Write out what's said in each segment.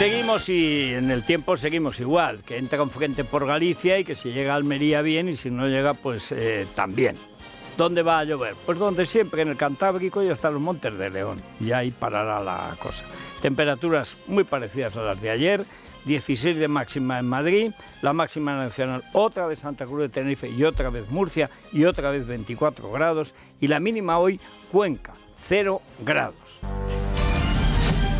Seguimos y en el tiempo seguimos igual, que entra un frente por Galicia y que si llega a Almería bien y si no llega pues eh, también. ¿Dónde va a llover? Pues donde siempre, en el Cantábrico y hasta los Montes de León. Y ahí parará la cosa. Temperaturas muy parecidas a las de ayer, 16 de máxima en Madrid, la máxima nacional otra vez Santa Cruz de Tenerife y otra vez Murcia y otra vez 24 grados y la mínima hoy Cuenca, 0 grados.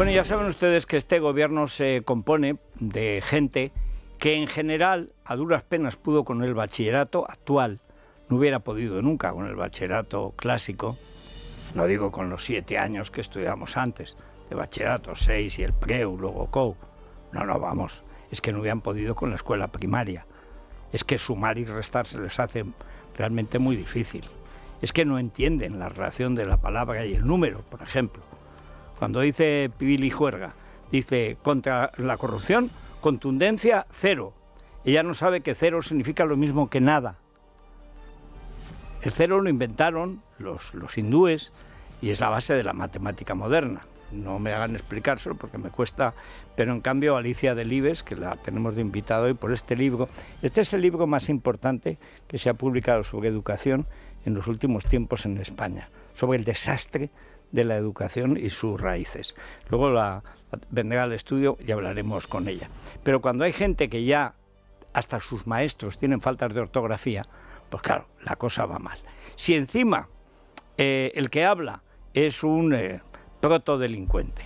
Bueno, ya saben ustedes que este gobierno se compone de gente que en general a duras penas pudo con el bachillerato actual, no hubiera podido nunca con el bachillerato clásico, no digo con los siete años que estudiamos antes, de bachillerato, seis y el preu, luego COU, no, no, vamos, es que no hubieran podido con la escuela primaria, es que sumar y restar se les hace realmente muy difícil, es que no entienden la relación de la palabra y el número, por ejemplo. Cuando dice Pibili Juerga, dice contra la corrupción, contundencia cero. Ella no sabe que cero significa lo mismo que nada. El cero lo inventaron los, los hindúes y es la base de la matemática moderna. No me hagan explicárselo porque me cuesta, pero en cambio Alicia Delibes, que la tenemos de invitado hoy por este libro, este es el libro más importante que se ha publicado sobre educación en los últimos tiempos en España, sobre el desastre de la educación y sus raíces. Luego la, vendrá al estudio y hablaremos con ella. Pero cuando hay gente que ya hasta sus maestros tienen faltas de ortografía, pues claro, la cosa va mal. Si encima eh, el que habla es un eh, protodelincuente,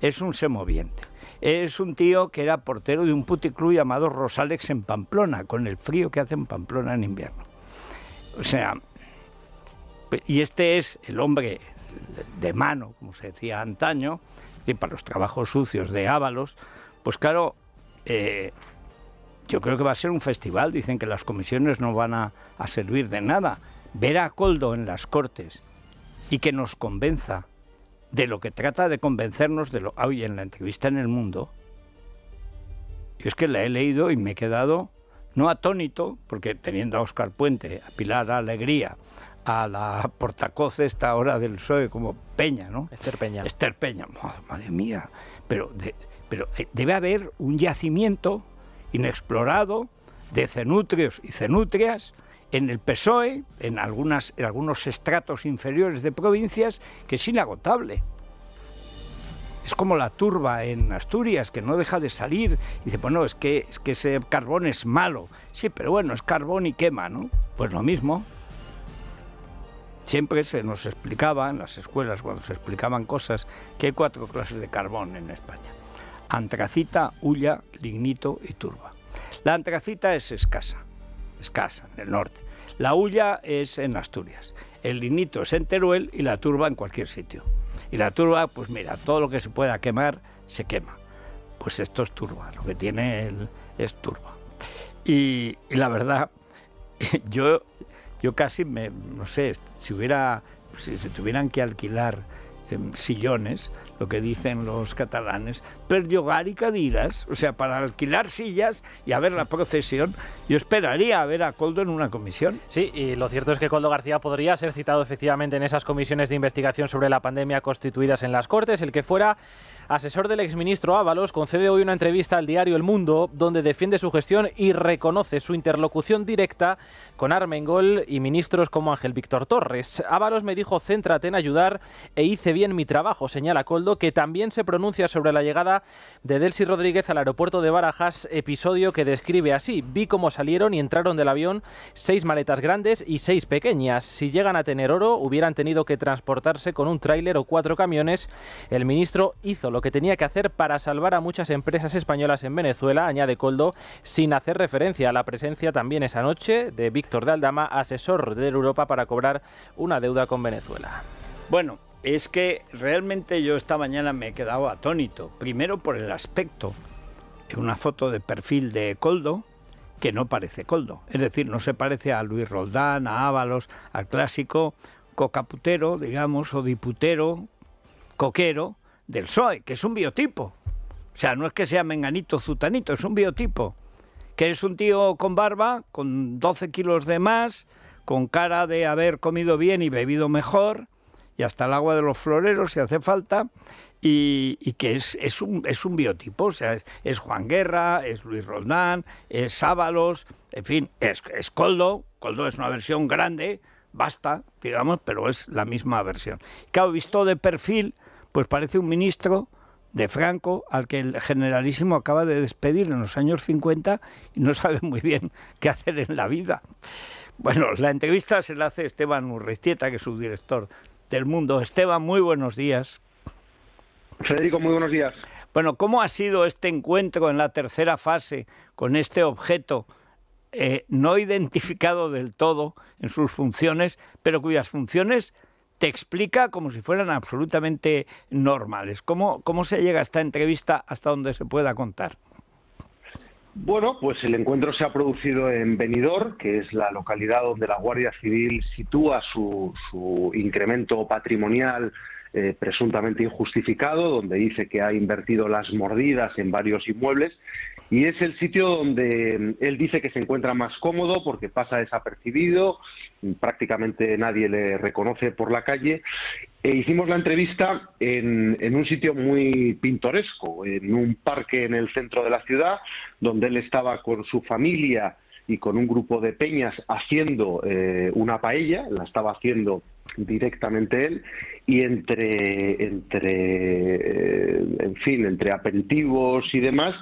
es un semoviente, es un tío que era portero de un puticlub llamado Rosalex en Pamplona, con el frío que hace en Pamplona en invierno. O sea, y este es el hombre de mano, como se decía antaño, y para los trabajos sucios de Ábalos, pues claro, eh, yo creo que va a ser un festival. Dicen que las comisiones no van a, servir de nada. Ver a Coldo en las Cortes y que nos convenza de lo que trata de convencernos de lo hoy en la entrevista en el mundo. Es que la he leído y me he quedado no atónito, porque teniendo a Oscar Puente, a Pilar Alegría, a la portacoz esta hora del PSOE como Peña, ¿no? Esther Peña. Esther Peña, madre, mía. Pero, pero eh, debe haber un yacimiento inexplorado de cenutrios y cenutrias en el PSOE, en, algunas, en algunos estratos inferiores de provincias, que es inagotable. Es como la turba en Asturias, que no deja de salir. Y dice, bueno, es que, es que ese carbón es malo. Sí, pero bueno, es carbón y quema, ¿no? Pues lo mismo. Siempre se nos explicaba en las escuelas, cuando se explicaban cosas, que hay cuatro clases de carbón en España. Antracita, hulla, lignito y turba. La antracita es escasa, escasa, en el norte. La hulla es en Asturias. El lignito es en Teruel y la turba en cualquier sitio. Y la turba, pues mira, todo lo que se pueda quemar, se quema. Pues esto es turba, lo que tiene él es turba. Y, y la verdad, yo yo casi me, no sé, si hubiera, si se tuvieran que alquilar em, sillones, lo que dicen los catalanes, per llogar y cadiras, o sea, para alquilar sillas y a ver la procesión, yo esperaría a ver a Coldo en una comisión. Sí, y lo cierto es que Coldo García podría ser citado efectivamente en esas comisiones de investigación sobre la pandemia constituidas en las Cortes, el que fuera asesor del exministro Ábalos, concede hoy una entrevista al diario El Mundo donde defiende su gestión y reconoce su interlocución directa con Armengol y ministros como Ángel Víctor Torres. Ábalos me dijo, céntrate en ayudar e hice bien mi trabajo, señala Coldo, que también se pronuncia sobre la llegada de Delcy Rodríguez al aeropuerto de Barajas, episodio que describe así. Vi cómo salieron y entraron del avión seis maletas grandes y seis pequeñas. Si llegan a tener oro, hubieran tenido que transportarse con un tráiler o cuatro camiones. El ministro hizo lo que tenía que hacer para salvar a muchas empresas españolas en Venezuela, añade Coldo, sin hacer referencia a la presencia también esa noche de Víctor de Aldama, asesor de Europa para cobrar una deuda con Venezuela. Bueno, es que realmente yo esta mañana me he quedado atónito. Primero por el aspecto. Una foto de perfil de Coldo que no parece Coldo. Es decir, no se parece a Luis Roldán, a Ábalos, al clásico cocaputero, digamos, o diputero, coquero del PSOE, que es un biotipo. O sea, no es que sea menganito, zutanito, es un biotipo que es un tío con barba, con 12 kilos de más, con cara de haber comido bien y bebido mejor, y hasta el agua de los floreros si hace falta. Y, que es, es, un, es un biotipo, o sea, es, Juan Guerra, es Luis Roldán, es Sábalos, en fin, es, es Coldo, Coldo es una versión grande, basta, digamos, pero es la misma versión. Claro, visto de perfil, pues parece un ministro de Franco al que el generalísimo acaba de despedir en los años 50 y no sabe muy bien qué hacer en la vida. Bueno, la entrevista se la hace Esteban Urrestieta, que es subdirector del Mundo. Esteban, muy buenos días. Federico, muy buenos días. Bueno, ¿cómo ha sido este encuentro en la tercera fase con este objeto eh, no identificado del todo en sus funciones, pero cuyas funciones te explica como si fueran absolutamente normales? ¿Cómo, cómo se llega a esta entrevista hasta donde se pueda contar? Bueno, pues el encuentro se ha producido en Benidorm, que es la localidad donde la Guardia Civil sitúa su, su incremento patrimonial eh, presuntamente injustificado, donde dice que ha invertido las mordidas en varios inmuebles y es el sitio donde mm, él dice que se encuentra más cómodo porque pasa desapercibido, prácticamente nadie le reconoce por la calle. E hicimos la entrevista en, un sitio muy pintoresco, en un parque en el centro de la ciudad, donde él estaba con su familia y con un grupo de peñas haciendo eh, una paella, la estaba haciendo directamente él y entre entre eh, en fin entre aperitivos y demás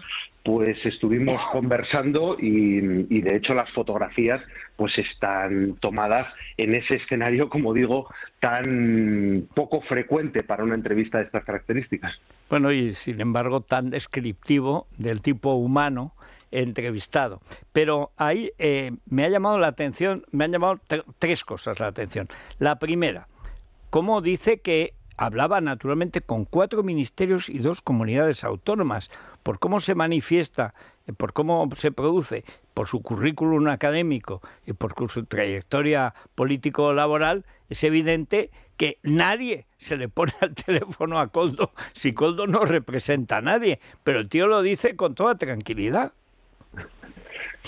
pues estuvimos conversando y, de hecho las fotografías pues están tomadas en ese escenario como digo tan poco frecuente para una entrevista de estas características bueno y sin embargo tan descriptivo del tipo humano entrevistado. Pero ahí eh, me ha llamado la atención, me han llamado tres cosas la atención. La primera, cómo dice que hablaba naturalmente con cuatro ministerios y dos comunidades autónomas, por cómo se manifiesta, eh, por cómo se produce, por su currículum académico y por su trayectoria político-laboral, es evidente que nadie se le pone al teléfono a Coldo si Coldo no representa a nadie, pero el tío lo dice con toda tranquilidad.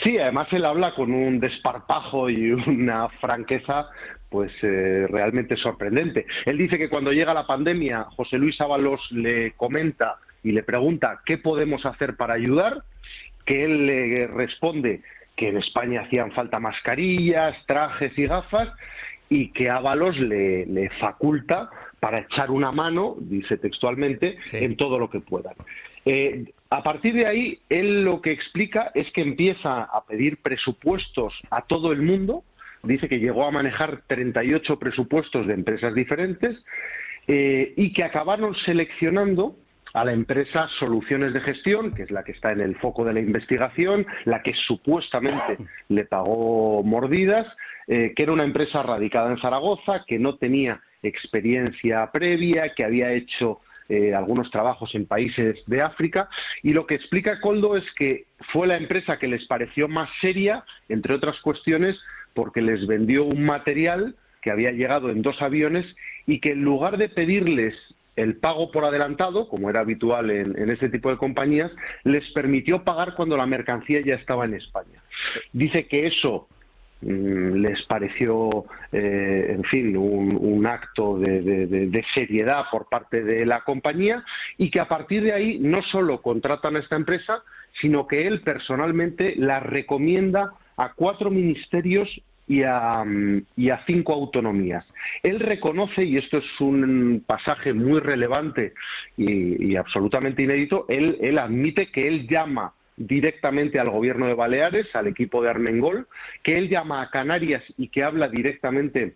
Sí, además él habla con un desparpajo y una franqueza pues eh, realmente sorprendente. Él dice que cuando llega la pandemia, José Luis Ábalos le comenta y le pregunta qué podemos hacer para ayudar, que él le responde que en España hacían falta mascarillas, trajes y gafas, y que Ábalos le, le faculta para echar una mano, dice textualmente, en todo lo que puedan. Eh, a partir de ahí, él lo que explica es que empieza a pedir presupuestos a todo el mundo. Dice que llegó a manejar 38 presupuestos de empresas diferentes eh, y que acabaron seleccionando a la empresa Soluciones de Gestión, que es la que está en el foco de la investigación, la que supuestamente le pagó mordidas, eh, que era una empresa radicada en Zaragoza, que no tenía experiencia previa, que había hecho eh, algunos trabajos en países de África. Y lo que explica Coldo es que fue la empresa que les pareció más seria, entre otras cuestiones, porque les vendió un material que había llegado en dos aviones y que en lugar de pedirles el pago por adelantado, como era habitual en, en, este tipo de compañías, les permitió pagar cuando la mercancía ya estaba en España. Dice que eso Mm, les pareció, eh, en fin, un, acto de, seriedad por parte de la compañía y que a partir de ahí no solo contratan a esta empresa, sino que él personalmente la recomienda a cuatro ministerios y a, cinco autonomías. Él reconoce, y esto es un pasaje muy relevante y, y absolutamente inédito, él, él admite que él llama directamente al gobierno de Baleares, al equipo de Armengol, que él llama a Canarias y que habla directamente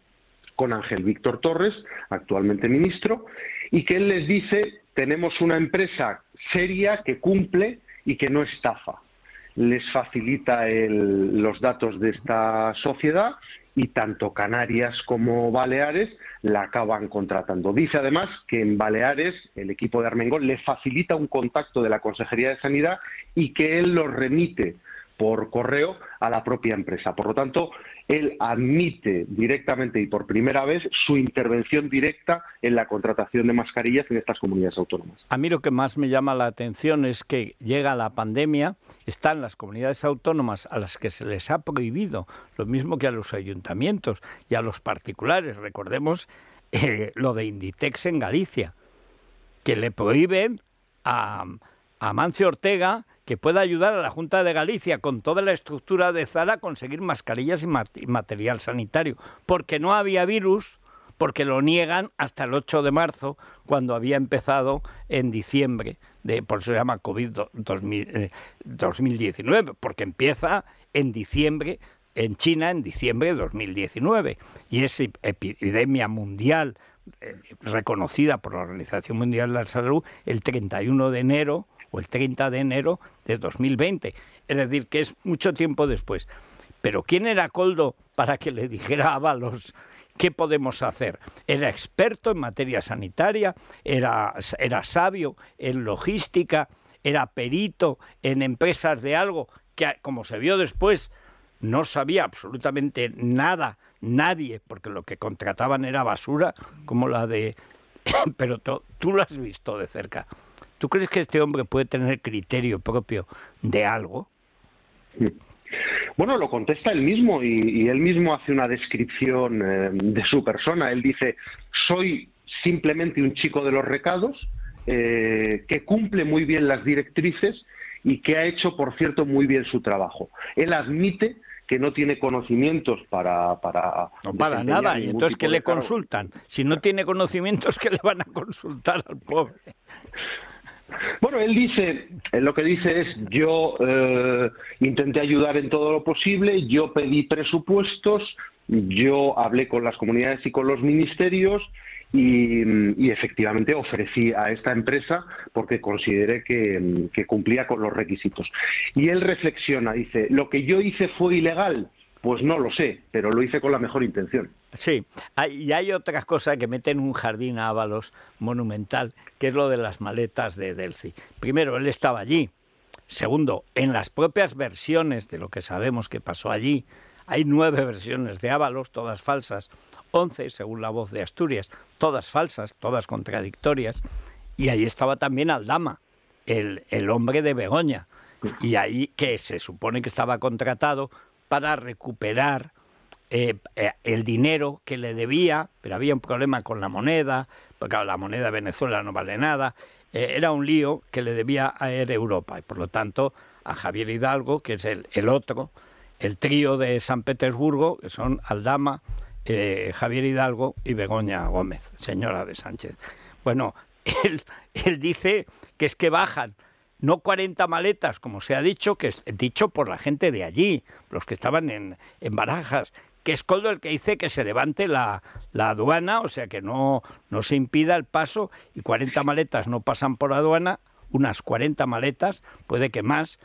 con Ángel Víctor Torres, actualmente ministro, y que él les dice, tenemos una empresa seria que cumple y que no estafa. Les facilita los datos de esta sociedad y tanto Canarias como Baleares la acaban contratando. Dice además que en Baleares el equipo de Armengol le facilita un contacto de la Consejería de Sanidad y que él lo remite por correo a la propia empresa. Por lo tanto, él admite directamente y por primera vez su intervención directa en la contratación de mascarillas en estas comunidades autónomas. A mí lo que más me llama la atención es que llega la pandemia, están las comunidades autónomas a las que se les ha prohibido, lo mismo que a los ayuntamientos y a los particulares. Recordemos eh, lo de Inditex en Galicia, que le prohíben a, a Mancio Ortega que pueda ayudar a la Junta de Galicia con toda la estructura de Zara a conseguir mascarillas y material sanitario, porque no había virus, porque lo niegan hasta el 8 de marzo, cuando había empezado en diciembre, de, por eso se llama COVID 2019, eh, porque empieza en diciembre en China en diciembre de 2019 y es epidemia mundial eh, reconocida por la Organización Mundial de la Salud el 31 de enero o el 30 de enero de 2020. Es decir, que es mucho tiempo después. Pero ¿quién era Coldo para que le dijera a Ábalos qué podemos hacer? Era experto en materia sanitaria, era, era sabio en logística, era perito en empresas de algo que, como se vio después, no sabía absolutamente nada, nadie, porque lo que contrataban era basura, como la de... Pero tú lo has visto de cerca. ¿Tú crees que este hombre puede tener criterio propio de algo? Bueno, lo contesta él mismo y, él mismo hace una descripción eh, de su persona. Él dice, soy simplemente un chico de los recados eh, que cumple muy bien las directrices y que ha hecho, por cierto, muy bien su trabajo. Él admite que no tiene conocimientos para... para no para nada, y entonces ¿qué le consultan? Si no tiene conocimientos, ¿qué le van a consultar al pobre? Bueno, él dice, lo que dice es, yo eh, intenté ayudar en todo lo posible, yo pedí presupuestos, yo hablé con las comunidades y con los ministerios y, efectivamente ofrecí a esta empresa porque consideré que cumplía con los requisitos. Y él reflexiona, dice, ¿lo que yo hice fue ilegal? Pues no lo sé, pero lo hice con la mejor intención. Sí, y hay otras cosas que meten un jardín a Ábalos monumental, que es lo de las maletas de Delphi. Primero, él estaba allí. Segundo, en las propias versiones de lo que sabemos que pasó allí, hay nueve versiones de Ábalos, todas falsas, once, según la voz de Asturias, todas falsas, todas contradictorias, y ahí estaba también Aldama, el, el hombre de Begoña, y ahí que se supone que estaba contratado para recuperar eh, eh, el dinero que le debía, pero había un problema con la moneda, porque la moneda de Venezuela no vale nada, eh, era un lío que le debía a Europa y por lo tanto a Javier Hidalgo, que es el, el otro, el trío de San Petersburgo, que son Aldama, Javier Hidalgo y Begoña Gómez, señora de Sánchez. Bueno, él, él dice que es que bajan no 40 maletas, como se ha dicho, que es dicho por la gente de allí, los que estaban en, en Barajas, que es Coldo el que dice que se levante la, la, aduana, o sea que no, no se impida el paso y 40 maletas no pasan por aduana, unas 40 maletas, puede que más,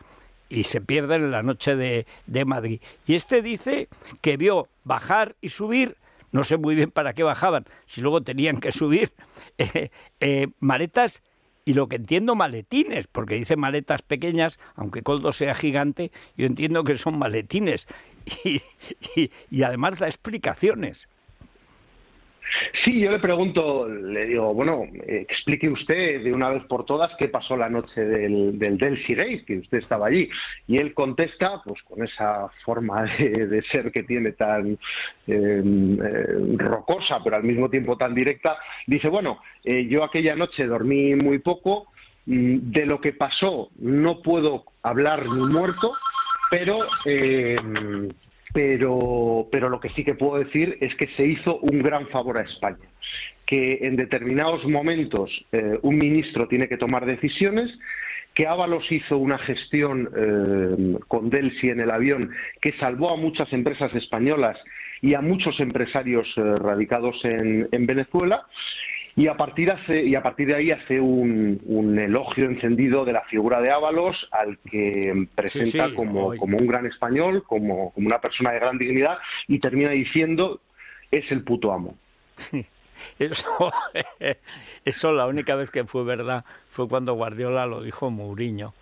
y se pierden en la noche de, de Madrid. Y este dice que vio bajar y subir no sé muy bien para qué bajaban, si luego tenían que subir eh, eh, maletas y lo que entiendo maletines, porque dice maletas pequeñas, aunque Coldo sea gigante, yo entiendo que son maletines y, además da explicaciones. Sí, yo le pregunto, le digo, bueno, explique usted de una vez por todas qué pasó la noche del, del Gate, que usted estaba allí. Y él contesta, pues con esa forma de, ser que tiene tan em, eh, rocosa, pero al mismo tiempo tan directa, dice, bueno, eh, yo aquella noche dormí muy poco, mm, de lo que pasó no puedo hablar ni muerto, pero em, pero, pero lo que sí que puedo decir es que se hizo un gran favor a España, que en determinados momentos eh, un ministro tiene que tomar decisiones, que Ábalos hizo una gestión eh, con Delsi en el avión que salvó a muchas empresas españolas y a muchos empresarios eh, radicados en, en Venezuela y a partir, y a partir de ahí hace un, elogio encendido de la figura de Ábalos, al que presenta como, un gran español, como, una persona de gran dignidad, y termina diciendo, es el puto amo. Eso, eso la única vez que fue verdad fue cuando Guardiola lo dijo Mourinho,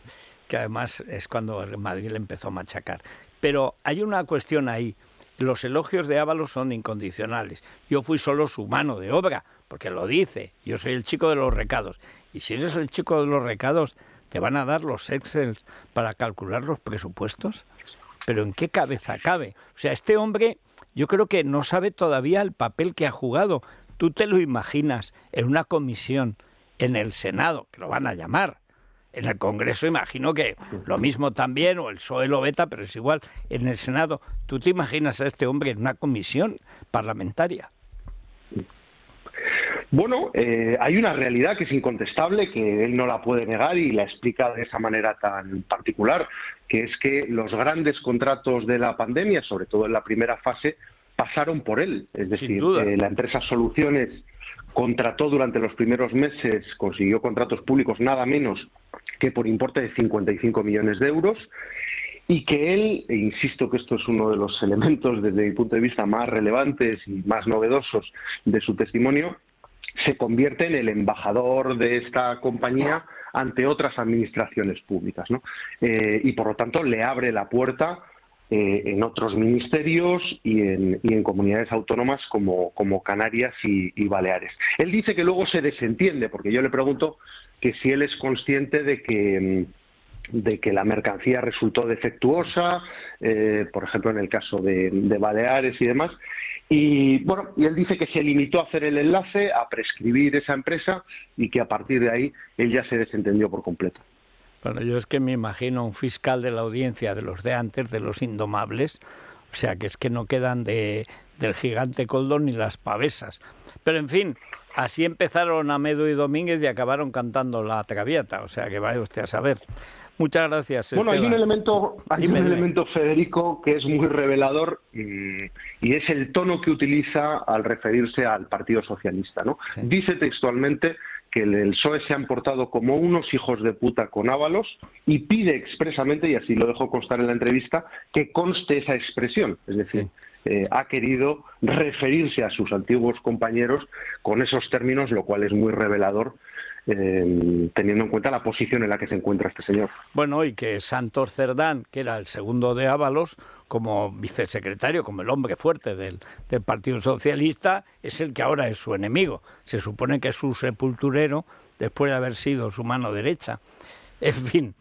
que además es cuando Madrid le empezó a machacar. Pero hay una cuestión ahí. Los elogios de Ábalos son incondicionales. Yo fui solo su mano de obra, porque lo dice, yo soy el chico de los recados. Y si eres el chico de los recados, ¿te van a dar los Excel para calcular los presupuestos? Pero ¿en qué cabeza cabe? O sea, este hombre yo creo que no sabe todavía el papel que ha jugado. ¿Tú te lo imaginas en una comisión en el Senado, que lo van a llamar? En el Congreso imagino que lo mismo también, o el PSOE lo pero es igual. En el Senado, ¿tú te imaginas a este hombre en una comisión parlamentaria? Bueno, eh, hay una realidad que es incontestable, que él no la puede negar y la explica de esa manera tan particular, que es que los grandes contratos de la pandemia, sobre todo en la primera fase, pasaron por él. Es decir, eh, la empresa Soluciones contrató durante los primeros meses, consiguió contratos públicos nada menos que por importe de 55 millones de euros y que él, e insisto que esto es uno de los elementos desde mi punto de vista más relevantes y más novedosos de su testimonio, se convierte en el embajador de esta compañía ante otras administraciones públicas. ¿no? Eh, y por lo tanto le abre la puerta eh, en otros ministerios y en, comunidades autónomas como, Canarias y, Baleares. Él dice que luego se desentiende, porque yo le pregunto que si él es consciente de que de que la mercancía resultó defectuosa, eh, por ejemplo en el caso de Baleares y demás, y bueno, y él dice que se limitó a hacer el enlace, a prescribir esa empresa y que a partir de ahí él ya se desentendió por completo. Bueno, yo es que me imagino un fiscal de la audiencia de los de antes, de los indomables, o sea que es que no quedan de, del gigante Coldón ni las pavesas. Pero en fin, así empezaron Amedo y Domínguez y acabaron cantando la traviata, o sea que vaya usted a saber. Muchas gracias. Bueno, hay un elemento, hay un elemento, Federico, que es muy revelador y, es el tono que utiliza al referirse al Partido Socialista. ¿no? Dice textualmente que el PSOE se han portado como unos hijos de puta con Ábalos y pide expresamente, y así lo dejo constar en la entrevista, que conste esa expresión. Es decir, eh, ha querido referirse a sus antiguos compañeros con esos términos, lo cual es muy revelador eh, teniendo en cuenta la posición en la que se encuentra este señor. Bueno, y que Santos Cerdán, que era el segundo de Ábalos, como vicesecretario, como el hombre fuerte del, Partido Socialista, es el que ahora es su enemigo. Se supone que es su sepulturero después de haber sido su mano derecha. En fin,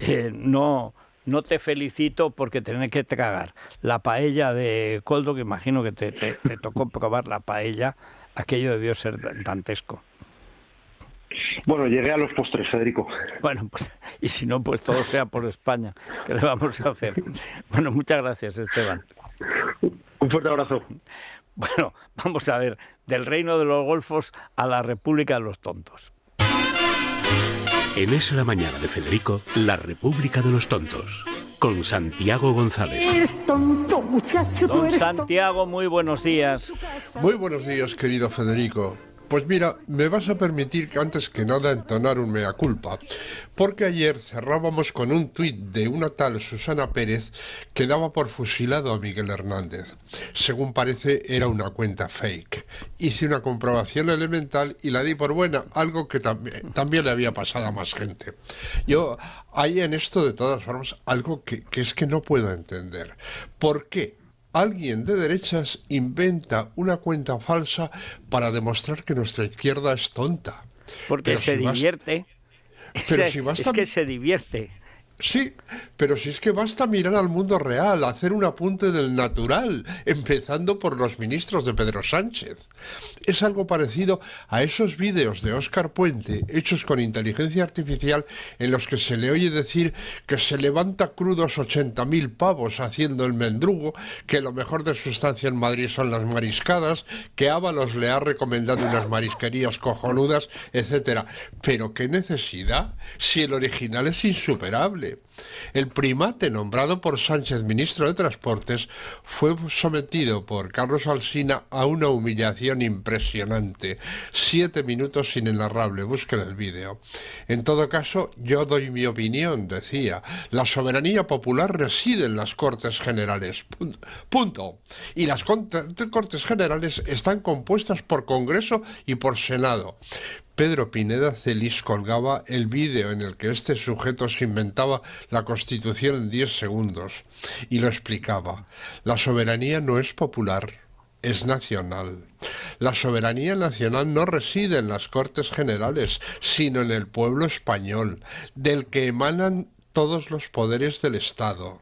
eh, no, no te felicito porque tenés que tragar la paella de Coldo, que imagino que te, te tocó probar la paella, aquello debió ser dantesco. Bueno, llegué a los postres, Federico. Bueno, pues, y si no, pues todo sea por España. ¿Qué le vamos a hacer? Bueno, muchas gracias, Esteban. Un fuerte abrazo. Bueno, vamos a ver, del reino de los golfos a la República de los Tontos. En Es la Mañana de Federico, la República de los Tontos, con Santiago González. Eres tonto, muchacho, Don Santiago, muy buenos días. Muy buenos días, querido Federico. Pues mira, me vas a permitir que antes que nada entonar un mea culpa, porque ayer cerrábamos con un tuit de una tal Susana Pérez que daba por fusilado a Miguel Hernández. Según parece, era una cuenta fake. Hice una comprobación elemental y la di por buena, algo que también le había pasado a más gente. Yo hay en esto, de todas formas, algo que, que es que no puedo entender. ¿Por qué? Alguien de derechas inventa una cuenta falsa para demostrar que nuestra izquierda es tonta. Porque se divierte. Pero si es que se divierte. Sí, pero si es que basta mirar al mundo real, hacer un apunte del natural, empezando por los ministros de Pedro Sánchez. Es algo parecido a esos vídeos de Óscar Puente hechos con inteligencia artificial en los que se le oye decir que se levanta crudos ochenta mil pavos haciendo el mendrugo, que lo mejor de su estancia en Madrid son las mariscadas, que Ábalos le ha recomendado unas marisquerías cojonudas, etcétera. Pero qué necesidad, si el original es insuperable. shape. El primate nombrado por Sánchez ministro de Transportes fue sometido por Carlos Alsina a una humillación impresionante. Siete minutos inenarrable. Busquen el vídeo. En todo caso, yo doy mi opinión, decía. La soberanía popular reside en las Cortes Generales. Punto. Y las Cortes Generales están compuestas por Congreso y por Senado. Pedro Pineda Celis colgaba el vídeo en el que este sujeto se inventaba la Constitución en diez segundos y lo explicaba. La soberanía no es popular, es nacional. La soberanía nacional no reside en las Cortes Generales, sino en el pueblo español, del que emanan todos los poderes del Estado.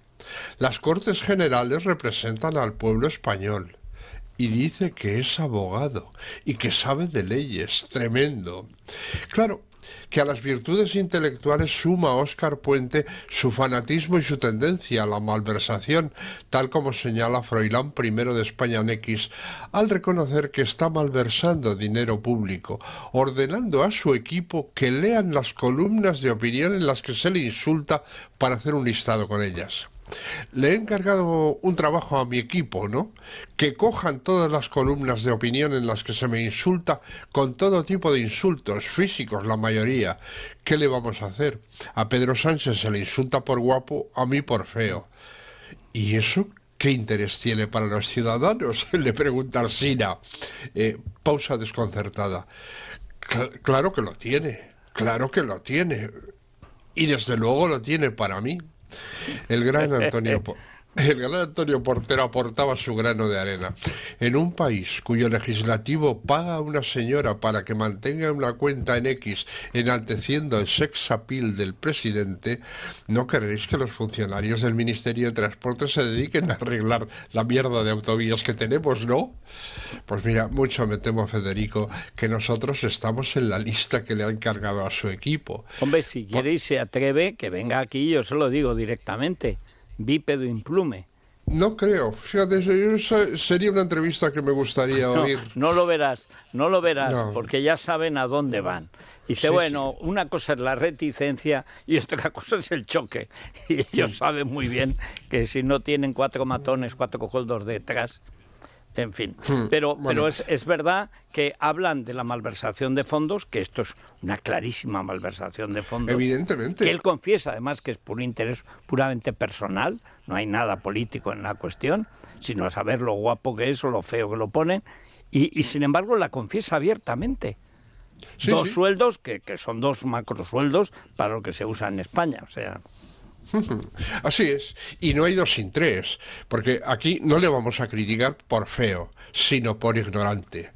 Las Cortes Generales representan al pueblo español y dice que es abogado y que sabe de leyes. Tremendo. Claro, que a las virtudes intelectuales suma Óscar Puente su fanatismo y su tendencia a la malversación, tal como señala Froilán I de España en X, al reconocer que está malversando dinero público, ordenando a su equipo que lean las columnas de opinión en las que se le insulta para hacer un listado con ellas le he encargado un trabajo a mi equipo, ¿no? Que cojan todas las columnas de opinión en las que se me insulta con todo tipo de insultos, físicos la mayoría. ¿Qué le vamos a hacer? A Pedro Sánchez se le insulta por guapo, a mí por feo. ¿Y eso qué interés tiene para los ciudadanos? le pregunta Arsina. Eh, pausa desconcertada. claro que lo tiene, claro que lo tiene. Y desde luego lo tiene para mí. El gran Antonio, el gran Antonio Portero aportaba su grano de arena. En un país cuyo legislativo paga a una señora para que mantenga una cuenta en X enalteciendo el sex appeal del presidente, ¿no queréis que los funcionarios del Ministerio de Transporte se dediquen a arreglar la mierda de autovías que tenemos, no? Pues mira, mucho me temo, Federico, que nosotros estamos en la lista que le ha encargado a su equipo. Hombre, si queréis se atreve, que venga aquí, yo se lo digo directamente bípedo implume. No creo. Fíjate, sería una entrevista que me gustaría oír. No lo verás, no lo verás, porque ya saben a dónde van. Dice, bueno, una cosa es la reticencia y otra cosa es el choque. Y ellos saben muy bien que si no tienen cuatro matones, cuatro cojones detrás, en fin. Hmm, pero, pero es, es, verdad que hablan de la malversación de fondos, que esto es una clarísima malversación de fondos. Evidentemente. Que él confiesa además que es por un interés puramente personal, no hay nada político en la cuestión, sino a saber lo guapo que es o lo feo que lo ponen, y, sin embargo la confiesa abiertamente. dos sueldos que, que son dos macrosueldos para lo que se usa en España, o sea. Así es, y no hay dos sin tres, porque aquí no le vamos a criticar por feo, sino por ignorante,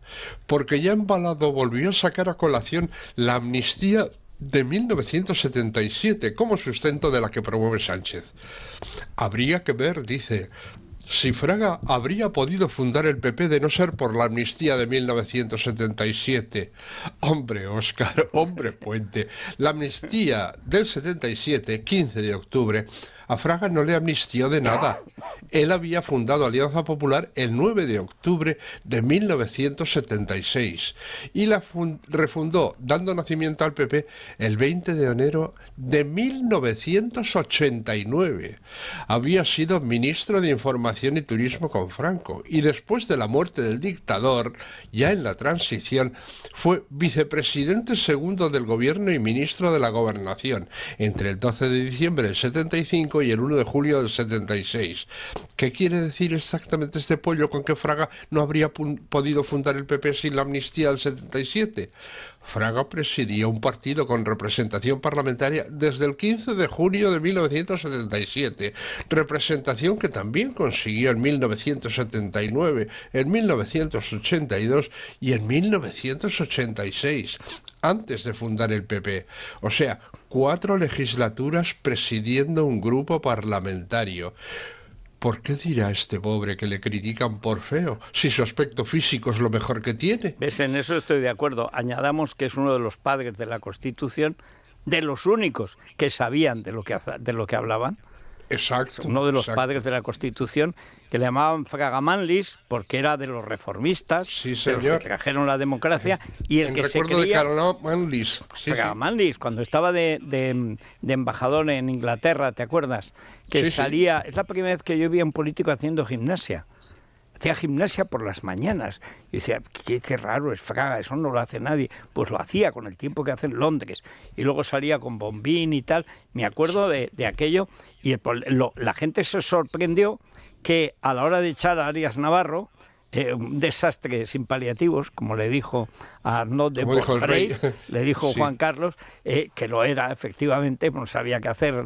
porque ya embalado volvió a sacar a colación la amnistía de 1977 como sustento de la que promueve Sánchez. Habría que ver, dice, si Fraga habría podido fundar el PP de no ser por la amnistía de 1977. Hombre, Óscar, hombre Puente. La amnistía del 77, 15 de octubre, a Fraga no le amnistió de nada. Él había fundado Alianza Popular el 9 de octubre de 1976 y la refundó, dando nacimiento al PP, el 20 de enero de 1989. Había sido ministro de Información y Turismo con Franco y después de la muerte del dictador, ya en la transición, fue vicepresidente segundo del gobierno y ministro de la gobernación entre el 12 de diciembre del 75 y el 1 de julio del 76. ¿Qué quiere decir exactamente este pollo con que Fraga no habría podido fundar el PP sin la amnistía del 77? Fraga presidía un partido con representación parlamentaria desde el 15 de junio de 1977, representación que también consiguió en 1979, en 1982 y en 1986, antes de fundar el PP. O sea, cuatro legislaturas presidiendo un grupo parlamentario. ¿Por qué dirá este pobre que le critican por feo, si su aspecto físico es lo mejor que tiene? ¿Ves? En eso estoy de acuerdo. Añadamos que es uno de los padres de la Constitución, de los únicos que sabían de lo que, de lo que hablaban. Exacto. Uno de los padres de la Constitución, que le llamaban Fragamanlis, porque era de los reformistas, sí, de los que trajeron la democracia, y el que se creía... de Manlis. Fragamanlis, cuando estaba de, de, embajador en Inglaterra, ¿te acuerdas? Que salía... Es la primera vez que yo vi a un político haciendo gimnasia hacía gimnasia por las mañanas. Y decía, qué, qué, raro es Fraga, eso no lo hace nadie. Pues lo hacía con el tiempo que hace en Londres. Y luego salía con bombín y tal. Me acuerdo de, de aquello y la gente se sorprendió que a la hora de echar a Arias Navarro, eh, un desastre sin paliativos, como le dijo a Arnaud de Borrey, le dijo Juan Carlos, eh, que lo era efectivamente, no sabía qué hacer,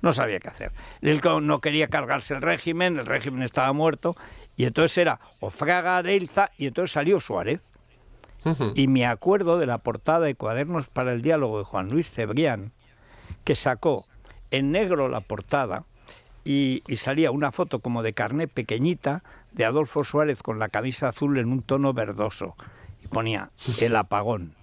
no sabía qué hacer. Él no quería cargarse el régimen, el régimen estaba muerto, y entonces era o Fraga Elza, y entonces salió Suárez. Y me acuerdo de la portada de Cuadernos para el Diálogo de Juan Luis Cebrián, que sacó en negro la portada y, salía una foto como de carné pequeñita de Adolfo Suárez con la camisa azul en un tono verdoso y ponía el apagón.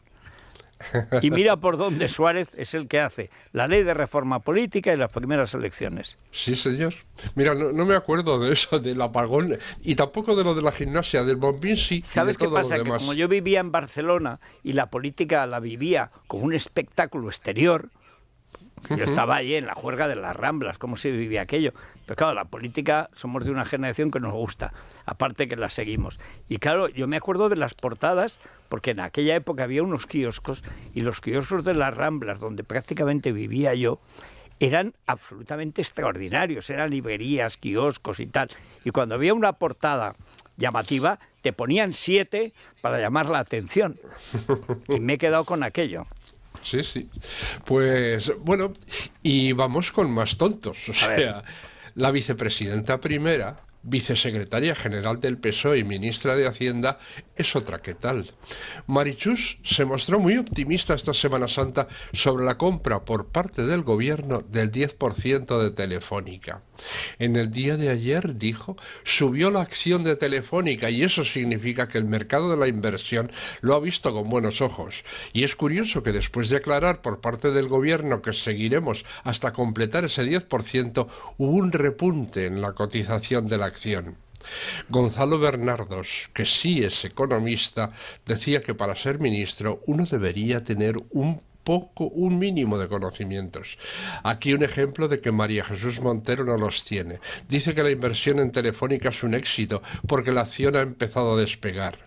Y mira por dónde Suárez es el que hace la ley de reforma política y las primeras elecciones. Sí, señor. Mira, no, me acuerdo de eso, del apagón, y tampoco de lo de la gimnasia, del bombín sí. ¿Sabes qué pasa? Que como yo vivía en Barcelona y la política la vivía como un espectáculo exterior, yo estaba allí en la juerga de las Ramblas, cómo se vivía aquello. Pero claro, la política somos de una generación que nos gusta, aparte que la seguimos. Y claro, yo me acuerdo de las portadas, porque en aquella época había unos kioscos, y los kioscos de las Ramblas, donde prácticamente vivía yo, eran absolutamente extraordinarios, eran librerías, kioscos y tal. Y cuando había una portada llamativa, te ponían siete para llamar la atención. Y me he quedado con aquello. Sí, sí. Pues bueno, y vamos con más tontos. O sea, la vicepresidenta primera vicesecretaria general del PSOE y ministra de Hacienda, es otra que tal. Marichus se mostró muy optimista esta Semana Santa sobre la compra por parte del gobierno del 10% de Telefónica. En el día de ayer, dijo, subió la acción de Telefónica y eso significa que el mercado de la inversión lo ha visto con buenos ojos. Y es curioso que después de aclarar por parte del gobierno que seguiremos hasta completar ese 10%, hubo un repunte en la cotización de la acción. Gonzalo Bernardos, que sí es economista, decía que para ser ministro uno debería tener un poco, un mínimo de conocimientos. Aquí un ejemplo de que María Jesús Montero no los tiene. Dice que la inversión en Telefónica es un éxito porque la acción ha empezado a despegar.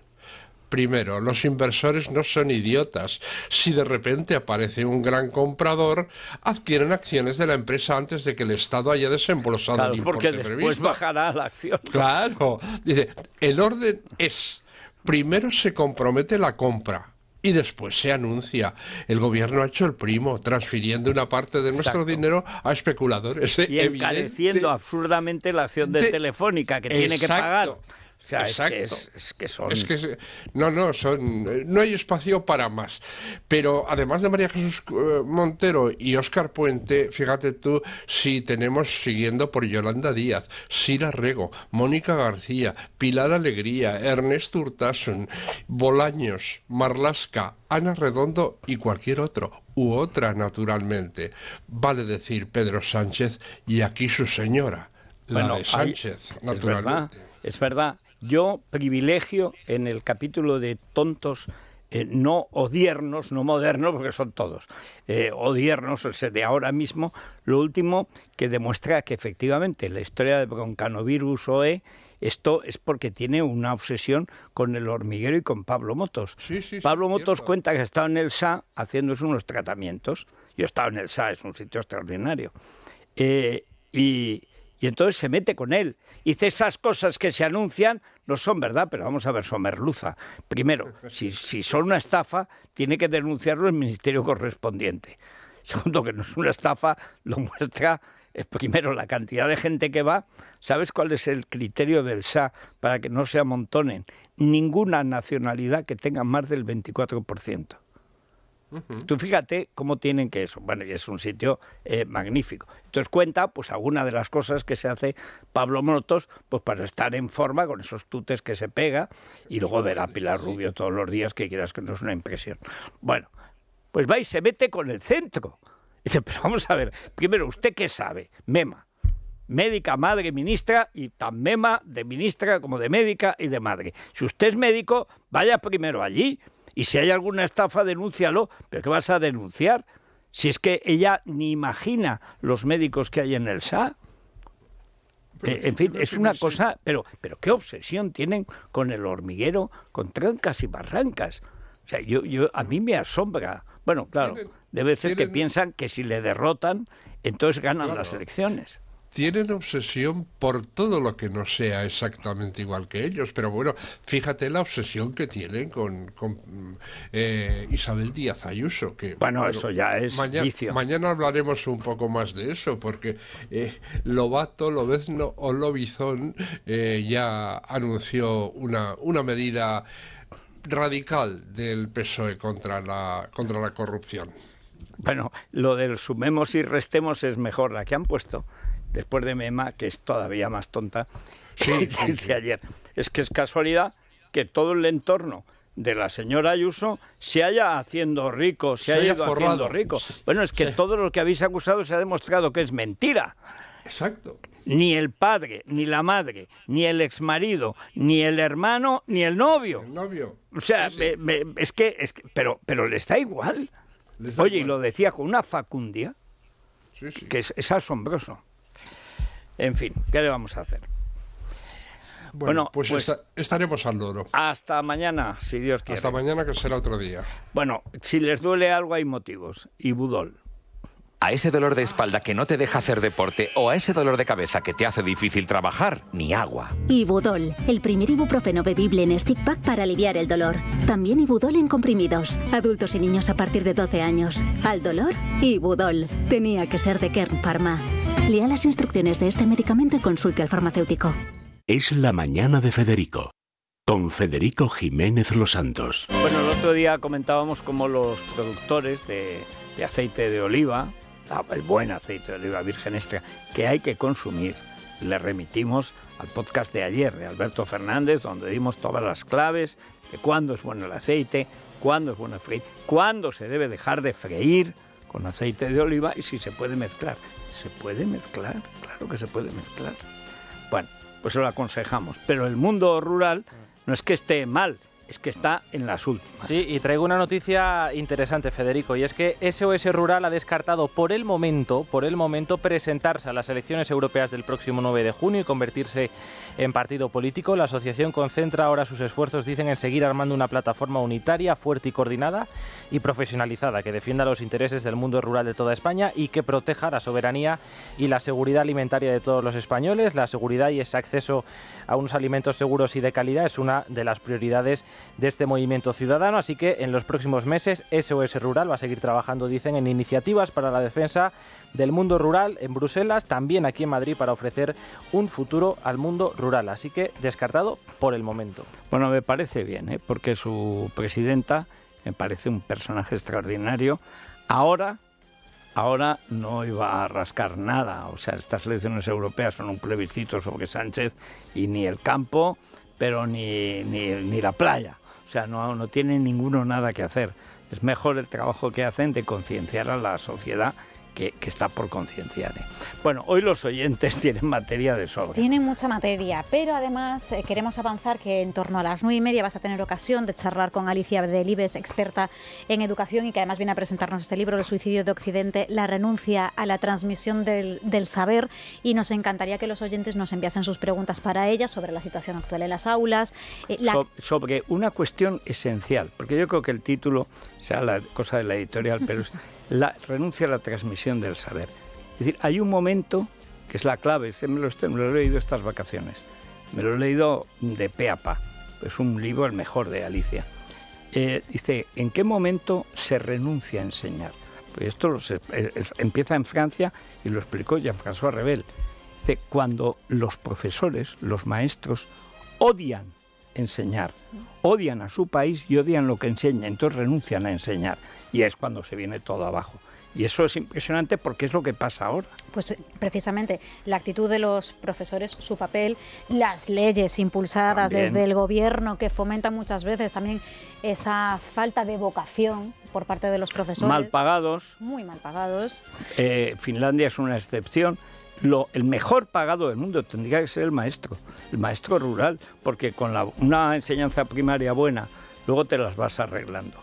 Primero, los inversores no son idiotas. Si de repente aparece un gran comprador, adquieren acciones de la empresa antes de que el Estado haya desembolsado el importe porque después bajará la acción. Claro. Dice, el orden es, primero se compromete la compra, y después se anuncia. El gobierno ha hecho el primo, transfiriendo una parte de nuestro dinero a especuladores. Y encareciendo absurdamente la acción de, Telefónica, que tiene que pagar Exacto. Es que, son... no, no, son, no hay espacio para más. Pero además de María Jesús eh, Montero y Óscar Puente, fíjate tú, si tenemos siguiendo por Yolanda Díaz, Sira Rego, Mónica García, Pilar Alegría, Ernesto Urtasun, Bolaños, Marlasca, Ana Redondo y cualquier otro, u otra naturalmente. Vale decir Pedro Sánchez y aquí su señora, la de Sánchez, naturalmente. Es verdad, yo privilegio en el capítulo de tontos eh, no odiernos, no modernos, porque son todos eh, odiernos, el de ahora mismo, lo último que demuestra que efectivamente la historia de broncanovirus OE esto es porque tiene una obsesión con el hormiguero y con Pablo Motos. Pablo Motos cuenta que ha estado en el SA haciéndose unos tratamientos. Yo he estado en el SA, es un sitio extraordinario. Eh, y, y entonces se mete con él. Y dice, esas cosas que se anuncian no son verdad, pero vamos a ver, son merluza. Primero, si, si son una estafa, tiene que denunciarlo el ministerio correspondiente. Segundo, que no es una estafa, lo muestra eh, primero la cantidad de gente que va. ¿Sabes cuál es el criterio del SA para que no se amontonen? Ninguna nacionalidad que tenga más del 24%. Tú fíjate cómo tienen que eso. Bueno, y es un sitio eh, magnífico. Entonces cuenta, pues, alguna de las cosas que se hace Pablo Motos, pues, para estar en forma con esos tutes que se pega y luego ver a Pilar Rubio todos los días, que quieras que no es una impresión. Bueno, pues va y se mete con el centro. Dice, pero vamos a ver, primero, ¿usted qué sabe? Mema médica, madre, ministra y tan mema de ministra como de médica y de madre. Si usted es médico, vaya primero allí, y si hay alguna estafa, denúncialo. ¿Pero qué vas a denunciar? Si es que ella ni imagina los médicos que hay en el SA. Eh, en fin, es una cosa, pero, pero qué obsesión tienen con el hormiguero, con trancas y barrancas. O sea, yo, yo, a mí me asombra. Bueno, claro, debe ser que piensan que si le derrotan, entonces ganan las elecciones tienen obsesión por todo lo que no sea exactamente igual que ellos. Pero bueno, fíjate la obsesión que tienen con, eh, Isabel Díaz Ayuso. Que, bueno, eso ya es mañana, mañana hablaremos un poco más de eso, porque eh, Lobato, Lobezno o Lobizón eh, ya anunció una, una medida radical del PSOE contra la, contra la corrupción. Bueno, lo del sumemos y restemos es mejor. La que han puesto después de Mema, que es todavía más tonta, Sí, ayer. Es que es casualidad que todo el entorno de la señora Ayuso se haya haciendo rico, se, Se haya ido forrado. haciendo rico. Bueno, es que Sí. todo lo que habéis acusado se ha demostrado que es mentira. Exacto. Ni el padre, ni la madre, ni el exmarido, ni el hermano, ni el novio. El novio. O sea, Sí, sí. me- me- es que, es que- pero, pero les da igual. Les da Oye, y lo decía con una facundia que es, es asombroso. En fin, ¿qué le vamos a hacer? Bueno, bueno, pues, pues- esta- estaremos al loro. Hasta mañana, si Dios quiere. Hasta mañana que será otro día. Bueno, si les duele algo hay motivos. Y Budol. A ese dolor de espalda que no te deja hacer deporte o a ese dolor de cabeza que te hace difícil trabajar, ni agua. Ibudol, el primer ibuprofeno bebible en stick pack para aliviar el dolor. También Ibudol en comprimidos. Adultos y niños a partir de 12 años. Al dolor, Ibudol. Tenía que ser de Kern Pharma. Lea las instrucciones de este medicamento y consulte al farmacéutico. Es la mañana de Federico, con Federico Jiménez Los Santos. Bueno, el otro día comentábamos cómo los productores de, de aceite de oliva, la- el buen aceite de oliva virgen extra, que hay que consumir, le remitimos al podcast de ayer de Alberto Fernández, donde dimos todas las claves de cuándo es bueno el aceite, cuándo es bueno freír, cuándo se debe dejar de freír con aceite de oliva y si se puede mezclar. ¿Se puede mezclar? Claro que se puede mezclar. Bueno, pues se lo aconsejamos. Pero el mundo rural no es que esté mal, es que está en las últimas. Sí, y traigo una noticia interesante, Federico, y es que SOS Rural ha descartado por el momento, por el momento, presentarse a las elecciones europeas del próximo 9 de junio y convertirse en partido político. La asociación concentra ahora sus esfuerzos, dicen, en seguir armando una plataforma unitaria, fuerte y coordinada y profesionalizada que defienda los intereses del mundo rural de toda España y que proteja la soberanía y la seguridad alimentaria de todos los españoles. La seguridad y ese acceso a unos alimentos seguros y de calidad es una de las prioridades de este movimiento ciudadano, así que en los próximos meses SOS Rural va a seguir trabajando, dicen, en iniciativas para la defensa del mundo rural en Bruselas, también aquí en Madrid para ofrecer un futuro al mundo rural, así que descartado por el momento. Bueno, me parece bien, ¿eh? porque su presidenta me parece un personaje extraordinario. Ahora, ahora no iba a rascar nada. O sea, estas elecciones europeas son un plebiscito sobre Sánchez y ni el campo, pero ni, ni, ni la playa. O sea, no, no tiene ninguno nada que hacer. Es mejor el trabajo que hacen de concienciar a la sociedad que, que está por concienciar. ¿eh? Bueno, hoy los oyentes tienen materia de sobra. Tienen mucha materia, pero además eh, queremos avanzar que en torno a las nueve y media vas a tener ocasión de charlar con Alicia Delibes, experta en educación y que además viene a presentarnos este libro, El suicidio de Occidente, la renuncia a la transmisión del, del saber. Y nos encantaría que los oyentes nos enviasen sus preguntas para ella sobre la situación actual en las aulas. eh, la- So- sobre una cuestión esencial, porque yo creo que el título sea la cosa de la editorial, pero es la renuncia a la transmisión del saber. Es decir, hay un momento que es la clave, me lo, me lo he leído estas vacaciones, me lo he leído de pe pa, es un libro el mejor de Alicia. Eh, dice, ¿en qué momento se renuncia a enseñar? Pues esto eh, empieza en Francia y lo explicó Jean-François Rebel. Dice, cuando los profesores, los maestros, odian enseñar, odian a su país y odian lo que enseña, entonces renuncian a enseñar. Y es cuando se viene todo abajo. Y eso es impresionante porque es lo que pasa ahora. Pues eh, precisamente la actitud de los profesores, su papel, las leyes impulsadas También. desde el gobierno que fomentan muchas veces también esa falta de vocación por parte de los profesores. Mal pagados, Muy mal pagados. eh, Finlandia es una excepción. Lo, el mejor pagado del mundo tendría que ser el maestro, el maestro rural, porque con la- una enseñanza primaria buena, luego te las vas arreglando.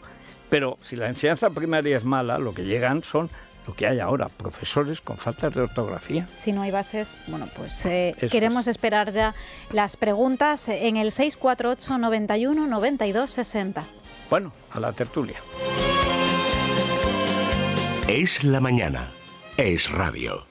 Pero si la enseñanza primaria es mala, lo que llegan son lo que hay ahora, profesores con faltas de ortografía. Si no hay bases, bueno, pues eh, queremos esperar ya las preguntas en el 648 91 92 60. Bueno, a la tertulia. Es la mañana. Es radio.